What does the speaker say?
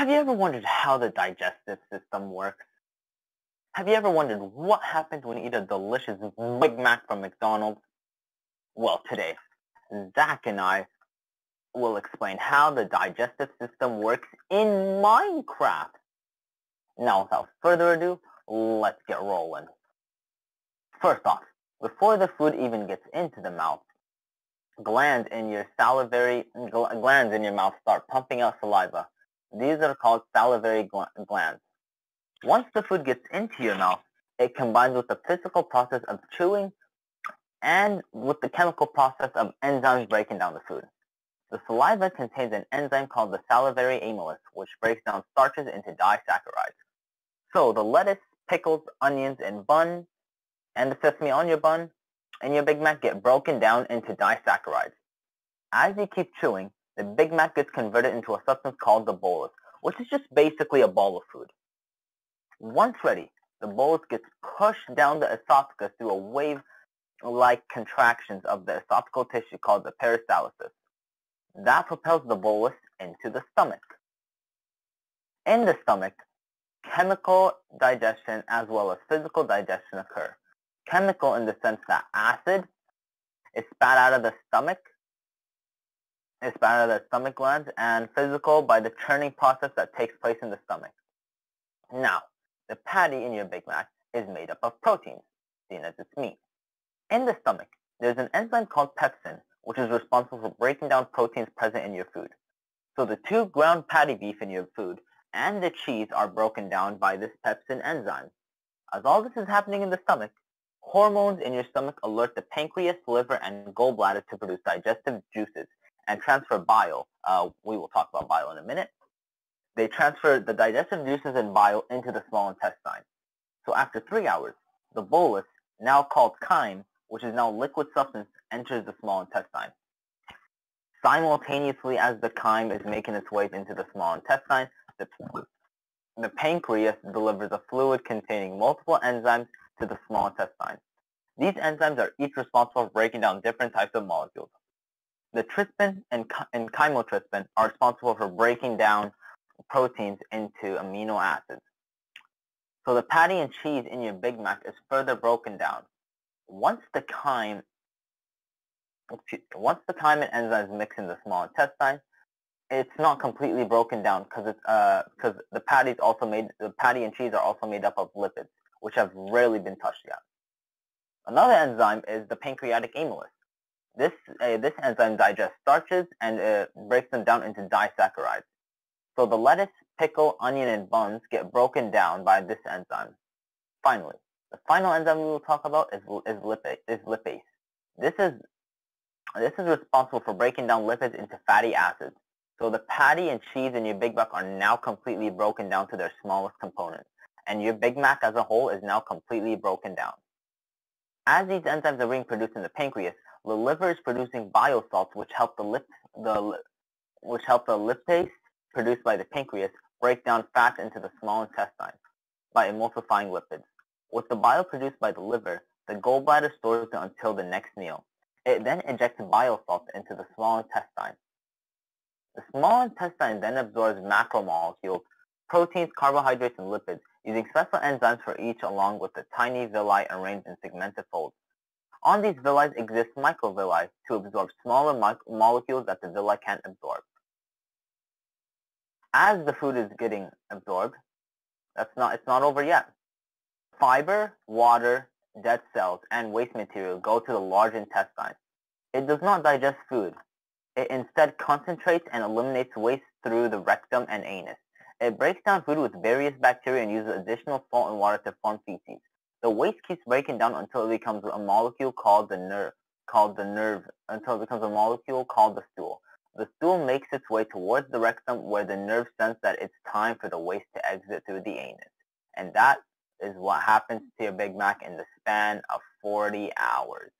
Have you ever wondered how the digestive system works? Have you ever wondered what happens when you eat a delicious Big Mac from McDonald's? Well, today, Zach and I will explain how the digestive system works in Minecraft. Now, without further ado, let's get rolling. First off, before the food even gets into the mouth, glands in your salivary glands in your mouth start pumping out saliva. These are called salivary gl glands. Once the food gets into your mouth, it combines with the physical process of chewing and with the chemical process of enzymes breaking down the food. The saliva contains an enzyme called the salivary amylase, which breaks down starches into disaccharides. So the lettuce, pickles, onions, and bun, and the sesame on your bun and your Big Mac get broken down into disaccharides. As you keep chewing, the Big Mac gets converted into a substance called the bolus, which is just basically a ball of food. Once ready, the bolus gets pushed down the esophagus through a wave-like contractions of the esophageal tissue called the peristalsis. That propels the bolus into the stomach. In the stomach, chemical digestion as well as physical digestion occur. Chemical in the sense that acid is spat out of the stomach is out of the stomach glands and physical by the churning process that takes place in the stomach. Now, the patty in your Big Mac is made up of proteins, seen as its meat. In the stomach, there's an enzyme called pepsin, which is responsible for breaking down proteins present in your food. So the two ground patty beef in your food and the cheese are broken down by this pepsin enzyme. As all this is happening in the stomach, hormones in your stomach alert the pancreas, liver, and gallbladder to produce digestive juices and transfer bile. Uh, we will talk about bile in a minute. They transfer the digestive juices and bile into the small intestine. So after three hours, the bolus, now called chyme, which is now liquid substance, enters the small intestine. Simultaneously as the chyme is making its way into the small intestine, the, the pancreas delivers a fluid containing multiple enzymes to the small intestine. These enzymes are each responsible for breaking down different types of molecules. The trypsin and, and chymotrypsin are responsible for breaking down proteins into amino acids. So the patty and cheese in your Big Mac is further broken down. Once the chyme, once the chyme and enzymes mix in the small intestine, it's not completely broken down because it's because uh, the patty also made the patty and cheese are also made up of lipids, which have rarely been touched yet. Another enzyme is the pancreatic amylase. This uh, this enzyme digests starches and uh, breaks them down into disaccharides. So the lettuce, pickle, onion, and buns get broken down by this enzyme. Finally, the final enzyme we will talk about is, is, lipase, is lipase. This is, this is responsible for breaking down lipids into fatty acids. So the patty and cheese in your Big Mac are now completely broken down to their smallest components. And your Big Mac as a whole is now completely broken down. As these enzymes are being produced in the pancreas, the liver is producing bile salts which help the lip, the, which help the lipase produced by the pancreas break down fats into the small intestine by emulsifying lipids. With the bile produced by the liver, the gallbladder stores it until the next meal. It then injects bile salts into the small intestine. The small intestine then absorbs macromolecules, proteins, carbohydrates, and lipids using special enzymes for each along with the tiny villi arranged in segmented folds. On these villi exist microvilli to absorb smaller molecules that the villi can't absorb as the food is getting absorbed, that's not, it's not over yet. Fiber, water, dead cells, and waste material go to the large intestine. It does not digest food. It instead concentrates and eliminates waste through the rectum and anus. It breaks down food with various bacteria and uses additional salt and water to form feces. The waste keeps breaking down until it becomes a molecule called the nerve, called the nerve, until it becomes a molecule called the stool. The stool makes its way towards the rectum where the nerve sense that it's time for the waste to exit through the anus. And that is what happens to your Big Mac in the span of 40 hours.